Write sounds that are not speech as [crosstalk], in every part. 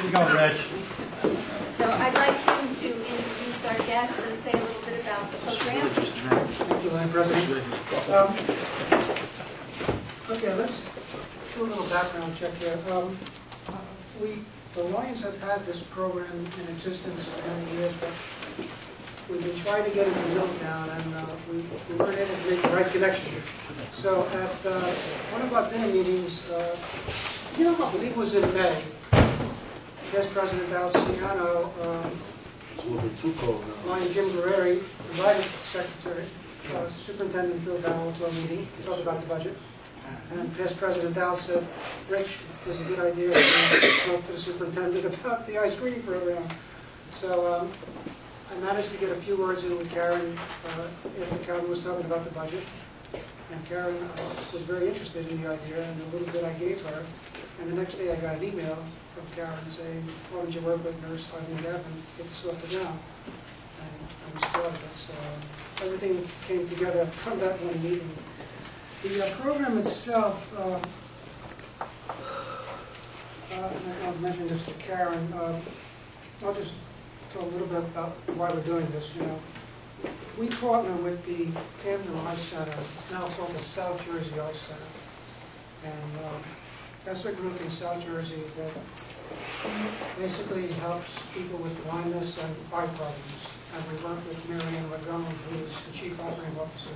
There you go, Rich. So I'd like him to introduce our guest and say a little bit about the program. Thank you, Madam President. Um, Okay, let's do a little background check here. Um, uh, We, the Lions have had this program in existence for many years, but we've been trying to get it to Middletown, and uh, we we weren't able to make the right connection. So at uh, one of our dinner meetings, uh, I believe it was in May, Vice President Al Siano um, Lion Jim Guerreri invited Secretary, uh, Superintendent Bill Dowell to a meeting to talk about the budget. And past President Dow said, Rich, this is a good idea, to talk to the superintendent about the ice cream program. So um, I managed to get a few words in with Karen uh, after Karen was talking about the budget. And Karen uh, was very interested in the idea and the little bit I gave her. And the next day I got an email from Karen saying, why don't you work with Nurse Eileen Gavin, get this the ground? And I was thrilled, so uh, everything came together from that one meeting. The uh, program itself, uh, uh, I was mentioning this to Karen, uh, I'll just talk a little bit about why we're doing this, you know. We partner with the Camden Eye Center, it's now called the South Jersey Eye Center. And um, that's a group in South Jersey that basically helps people with blindness and eye problems. And we work with Marion Ragone, who is the chief operating officer.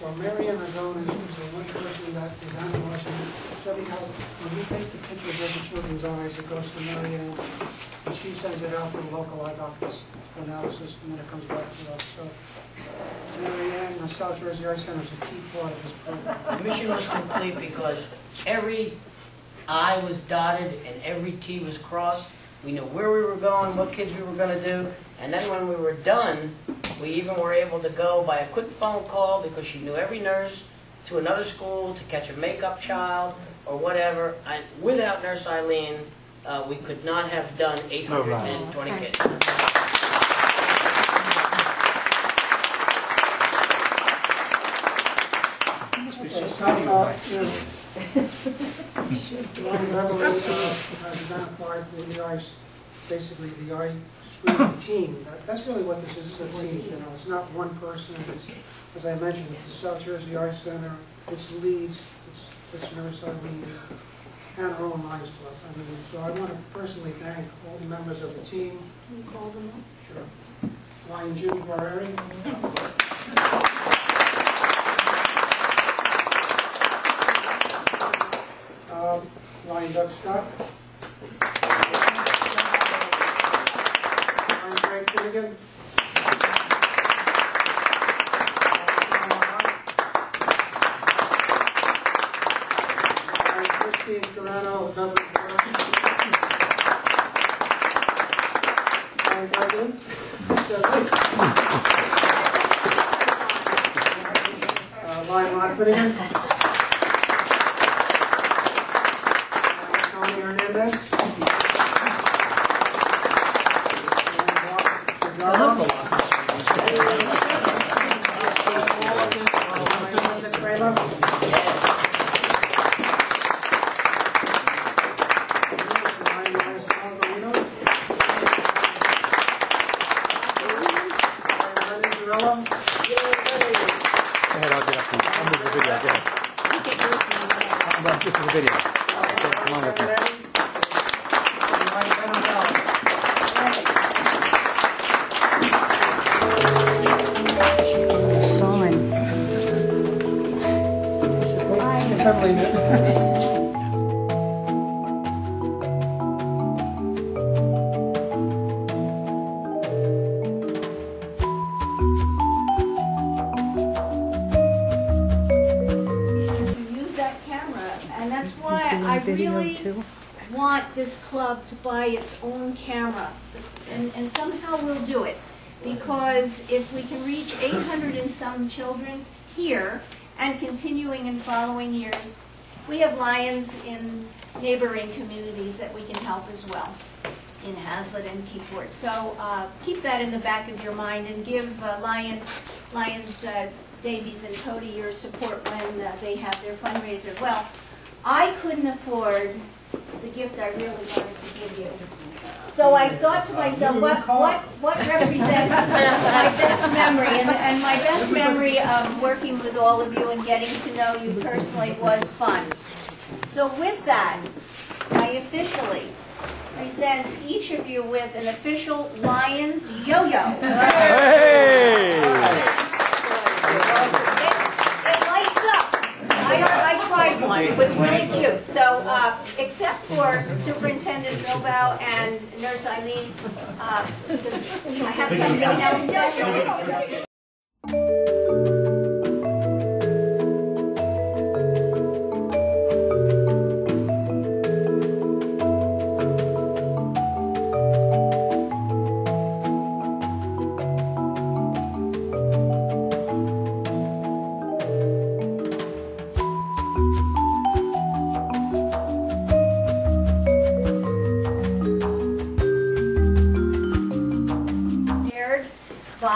So Marion Ragone is is the one person that is analyzing, studying how, when we take the pictures of the children's eyes, it goes to Marion, and she sends it out to the local eye doctors for analysis, and then it comes back to us. So Marion, the South Jersey Eye Center is a key part of this program. The mission was complete because every I was dotted and every T was crossed. We knew where we were going, what kids we were going to do, and then when we were done, we even were able to go by a quick phone call because she knew every nurse to another school to catch a makeup child or whatever. And without Nurse Eileen, uh, we could not have done 820 kids. Uh, you know, Ronnie Beverly uh, has identified the ice, basically the eye screening team. That- That's really what this is, it's a team, you know, it's not one person. It's, as I mentioned, it's the South Jersey Eye Center, it's Leeds, it's, it's Nurse Eileen, and her own Lions Club. I mean, so I want to personally thank all the members of the team. Can you call them up? Sure. Lion Jim Guerreri. Um, Scott. Lion Craig Finnegan. Lion Christine Douglas. Uh, Lion Finnegan. Tony Hernandez. And Bob Pajaro. Linda Kramer. Lion Myers Calvarino. Lion Zarella. Go ahead, I'll get up and I'll move the video. Go ahead. I'm going this is the video. Vamos, I really want this club to buy its own camera. And, and somehow we'll do it. Because if we can reach 800 and some children here and continuing in following years, we have Lions in neighboring communities that we can help as well, in Hazlet and Keyport. So uh, keep that in the back of your mind and give uh, Lion, Lions uh, Davies and Cody your support when uh, they have their fundraiser. Well, I couldn't afford the gift I really wanted to give you. So I thought to myself, what, what, what represents my best memory? And, and my best [laughs] memory of working with all of you and getting to know you personally was fun. So with that, I officially present each of you with an official Lions yo-yo. Hey! It lights up. I, I tried one. It was really cute. So, uh, except for Superintendent Bilbao and Nurse Eileen, uh, I have something else special.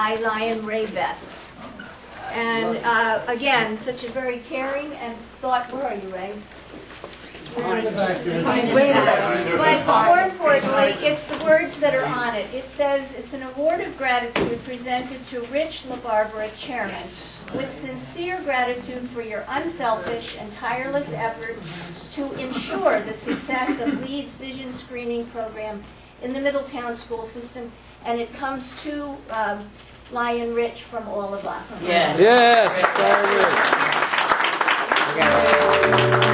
By Lion Ray Beth. And uh, again, such a very caring and thought, where are you, Ray? But more importantly, it's the words that are on it. It says, it's an award of gratitude presented to Rich LaBarbera, Chairman, with sincere gratitude for your unselfish and tireless efforts to ensure the success of Leeds Vision Screening Program in the Middletown school system. And it comes to um, Lion Rich from all of us. Yes. Yes, very good. Okay.